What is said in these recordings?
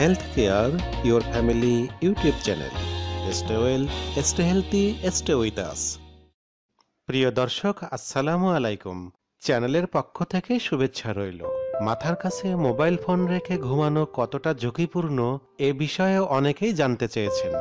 Health care your family YouTube channel stay well stay healthy stay with us প্রিয় দর্শক, আসসালামু আলাইকুম। চ্যানেলের পক্ষ থেকে শুভেচ্ছা রইল। মাথার কাছে মোবাইল ফোন রেখে ঘুমানো কতটা ঝুঁকিপূর্ণ এ বিষয়ে অনেকেই জানতে চেয়েছেন।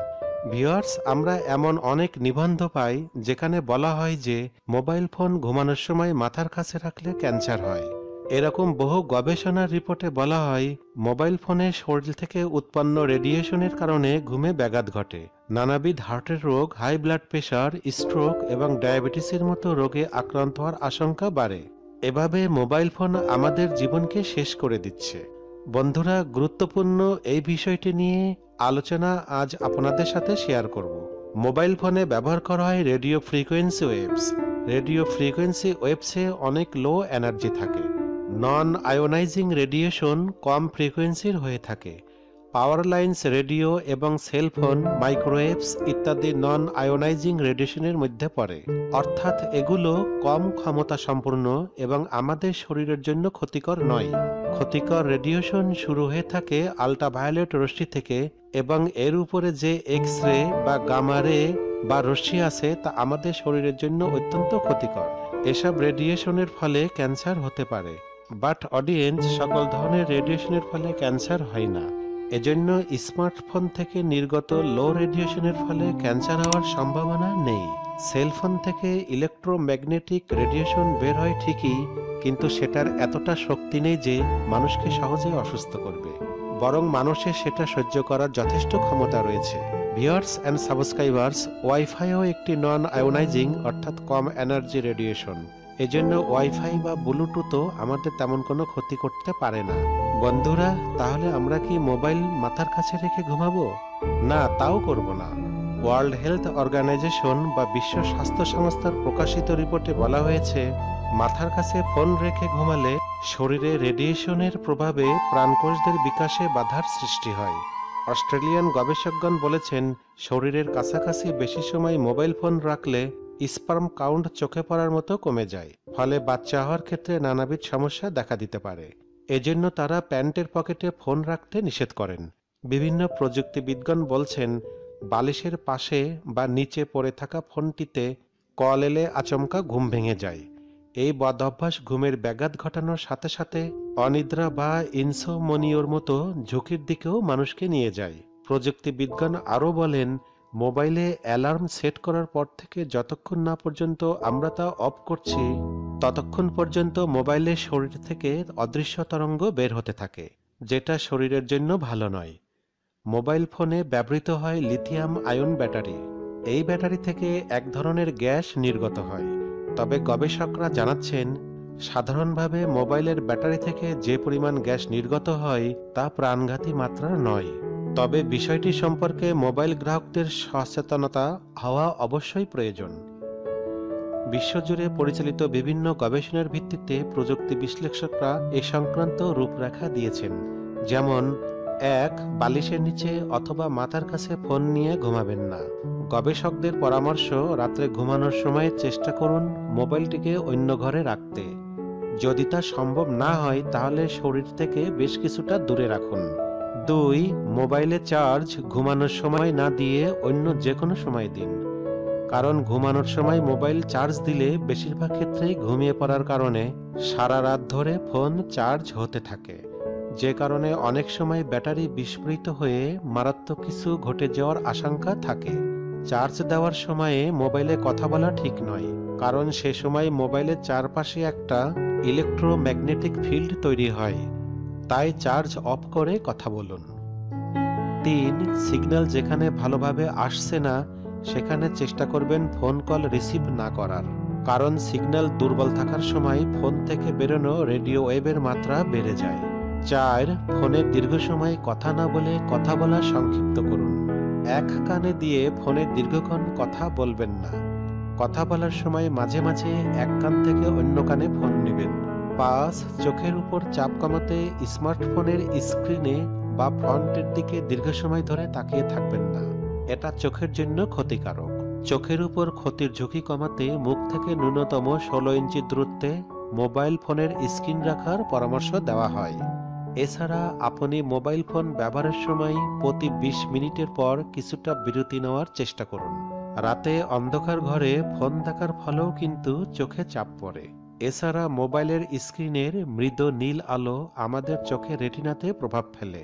ভিওয়ার্স আমরা এমন অনেক নিবন্ধ পাই যেখানে বলা হয় যে মোবাইল ফোন ঘুমানোর সময় মাথার কাছে রাখলে ক্যান্সার হয়। এরকম বহু গবেষণার রিপোর্টে বলা হয়, মোবাইল ফোনে শরীর থেকে উৎপন্ন রেডিয়েশনের কারণে ঘুমে ব্যাঘাত ঘটে। নানাবিধ হার্টের রোগ, হাই ব্লাড প্রেশার, স্ট্রোক এবং ডায়াবেটিসের মতো রোগে আক্রান্ত হওয়ার আশঙ্কা বাড়ে। এভাবে মোবাইল ফোন আমাদের জীবনকে শেষ করে দিচ্ছে। বন্ধুরা, গুরুত্বপূর্ণ এই বিষয়টি নিয়ে আলোচনা আজ আপনাদের সাথে শেয়ার করব। মোবাইল ফোনে ব্যবহার করা হয় radio frequency waves. Radio frequency ওয়েভসে অনেক লো এনার্জি থাকে। নন আয়োনাইজিং রেডিয়েশন কম ফ্রিকোয়েন্সির হয়ে থাকে। পাওয়ার লাইন্স রেডিও এবং সেলফোন মাইক্রোওয়েভস ইত্যাদি নন আয়োনাইজিং রেডিয়েশনের মধ্যে পড়ে। অর্থাৎ এগুলো কম ক্ষমতা সম্পূর্ণ এবং আমাদের শরীরের জন্য ক্ষতিকর নয়। ক্ষতিকর রেডিয়েশন শুরু হয়ে থাকে আল্ট্রাভায়োলেট রশ্মি থেকে এবং এর উপরে যে এক্স রে বা গামারে বা রশ্মি আছে তা আমাদের শরীরের জন্য অত্যন্ত ক্ষতিকর। এসব রেডিয়েশনের ফলে ক্যান্সার হতে পারে। বাট অডিয়েন্স সকল ধরনের রেডিয়েশনের ফলে ক্যান্সার হয় না। এজন্য স্মার্টফোন থেকে নির্গত লো রেডিয়েশনের ফলে ক্যান্সার হওয়ার সম্ভাবনা নেই। সেলফোন থেকে ইলেকট্রোম্যাগনেটিক রেডিয়েশন বের হয় ঠিকই, কিন্তু সেটার এতটা শক্তি নেই যে মানুষকে সহজে অসুস্থ করবে। বরং মানুষের সেটা সহ্য করার যথেষ্ট ক্ষমতা রয়েছে। ভিউয়ার্স অ্যান্ড সাবস্ক্রাইবার্স, ওয়াইফাইও একটি নন আয়োনাইজিং অর্থাৎ কম এনার্জি রেডিয়েশন। এজন্য ওয়াইফাই বা ব্লুটুথও আমাদের তেমন কোনো ক্ষতি করতে পারে না। বন্ধুরা, তাহলে আমরা কি মোবাইল মাথার কাছে রেখে ঘুমাবো? না, তাও করব না। ওয়ার্ল্ড হেলথ অর্গানাইজেশন বা বিশ্ব স্বাস্থ্য সংস্থার প্রকাশিত রিপোর্টে বলা হয়েছে, মাথার কাছে ফোন রেখে ঘুমালে শরীরে রেডিয়েশনের প্রভাবে প্রাণকোষদের বিকাশে বাধার সৃষ্টি হয়। অস্ট্রেলিয়ান গবেষকগণ বলেছেন, শরীরের কাছাকাছি বেশি সময় মোবাইল ফোন রাখলে স্পার্ম কাউন্ট চোখে পড়ার মতো কমে যায়, ফলে বাচ্চা হওয়ার ক্ষেত্রে নানাবিধ সমস্যা দেখা দিতে পারে। এজন্য তারা প্যান্টের পকেটে ফোন রাখতে নিষেধ করেন। বিভিন্ন প্রযুক্তিবিদগণ বলছেন, বালিশের পাশে বা নিচে পড়ে থাকা ফোনটিতে কল এলে আচমকা ঘুম ভেঙে যায়। এই বদভ্যাস ঘুমের ব্যাঘাত ঘটানোর সাথে সাথে অনিদ্রা বা ইনসোমনিওর মতো ঝুঁকির দিকেও মানুষকে নিয়ে যায়। প্রযুক্তিবিদগণ আরও বলেন মোবাইলে অ্যালার্ম সেট করার পর থেকে যতক্ষণ না পর্যন্ত আমরা তা অফ করছি, ততক্ষণ পর্যন্ত মোবাইলের শরীর থেকে অদৃশ্য তরঙ্গ বের হতে থাকে, যেটা শরীরের জন্য ভালো নয়। মোবাইল ফোনে ব্যবহৃত হয় লিথিয়াম আয়ন ব্যাটারি। এই ব্যাটারি থেকে এক ধরনের গ্যাস নির্গত হয়। তবে গবেষকরা জানাচ্ছেন, সাধারণভাবে মোবাইলের ব্যাটারি থেকে যে পরিমাণ গ্যাস নির্গত হয় তা প্রাণঘাতী মাত্রার নয়। তবে বিষয়টি সম্পর্কে মোবাইল গ্রাহকদের সচেতনতা হওয়া অবশ্যই প্রয়োজন। বিশ্বজুড়ে পরিচালিত বিভিন্ন গবেষণার ভিত্তিতে প্রযুক্তি বিশ্লেষকরা এ সংক্রান্ত রূপরেখা দিয়েছেন। যেমন, এক, বালিশের নিচে অথবা মাথার কাছে ফোন নিয়ে ঘুমাবেন না। গবেষকদের পরামর্শ, রাত্রে ঘুমানোর সময় চেষ্টা করুন মোবাইলটিকে অন্য ঘরে রাখতে। যদি তা সম্ভব না হয়, তাহলে শরীর থেকে বেশ কিছুটা দূরে রাখুন। দুই, মোবাইলে চার্জ ঘুমানোর সময় না দিয়ে অন্য যে কোনো সময় দিন। কারণ ঘুমানোর সময় মোবাইল চার্জ দিলে বেশিরভাগ ক্ষেত্রেই ঘুমিয়ে পড়ার কারণে সারা রাত ধরে ফোন চার্জ হতে থাকে। যে কারণে অনেক সময় ব্যাটারি বিস্ফোরিত হয়ে মারাত্মক কিছু ঘটে যাওয়ার আশঙ্কা থাকে। চার্জ দেওয়ার সময়ে মোবাইলে কথা বলা ঠিক নয়, কারণ সে সময় মোবাইলের চারপাশে একটা ইলেকট্রোম্যাগনেটিক ফিল্ড তৈরি হয়। তাই চার্জ অফ করে কথা বলুন। তিন, সিগন্যাল যেখানে ভালোভাবে আসছে না, সেখানে চেষ্টা করবেন ফোন কল রিসিভ না করার। কারণ সিগন্যাল দুর্বল থাকার সময় ফোন থেকে বেরোনো রেডিও ওয়েভের মাত্রা বেড়ে যায়। চার, ফোনে দীর্ঘ সময় কথা না বলে কথা বলা সংক্ষিপ্ত করুন। এক কানে দিয়ে ফোনে দীর্ঘক্ষণ কথা বলবেন না। কথা বলার সময় মাঝে মাঝে এক কান থেকে অন্য কানে ফোন নেবেন। পাঁচ চোখের উপর চাপ কমাতে স্মার্টফোনের স্ক্রিনে বা ফ্রন্টের দিকে দীর্ঘ সময় ধরে তাকিয়ে থাকবেন না। এটা চোখের জন্য ক্ষতিকারক। চোখের উপর ক্ষতির ঝুঁকি কমাতে মুখ থেকে ন্যূনতম ষোলো ইঞ্চি দূরত্বে মোবাইল ফোনের স্ক্রিন রাখার পরামর্শ দেওয়া হয়। এছাড়া আপনি মোবাইল ফোন ব্যবহারের সময় প্রতি বিশ মিনিটের পর কিছুটা বিরতি নেওয়ার চেষ্টা করুন। রাতে অন্ধকার ঘরে ফোন দেখার ফলেও কিন্তু চোখে চাপ পড়ে। এছাড়া মোবাইলের স্ক্রিনের মৃদু নীল আলো আমাদের চোখে রেটিনাতে প্রভাব ফেলে,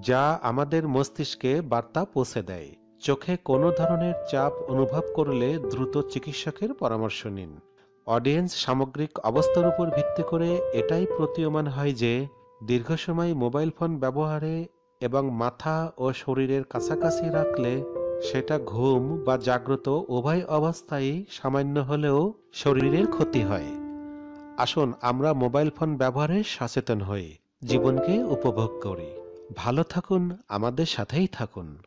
যা আমাদের মস্তিষ্কে বার্তা পৌঁছে দেয়। চোখে কোনো ধরনের চাপ অনুভব করলে দ্রুত চিকিৎসকের পরামর্শ নিন। অডিয়েন্স সামগ্রিক অবস্থার উপর ভিত্তি করে এটাই প্রতীয়মান হয় যে, দীর্ঘ সময় মোবাইল ফোন ব্যবহারে এবং মাথা ও শরীরের কাছাকাছি রাখলে সেটা ঘুম বা জাগ্রত উভয় অবস্থায় সামান্য হলেও শরীরের ক্ষতি হয়। আসুন, আমরা মোবাইল ফোন ব্যবহারে সচেতন হই। জীবনকে উপভোগ করি। ভালো থাকুন, আমাদের সাথেই থাকুন।